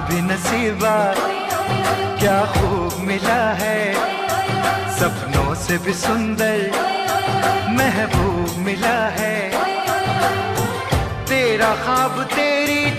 भी नसीबा, क्या खूब मिला है। सपनों से भी सुंदर महबूब मिला है। तेरा ख्वाब तेरी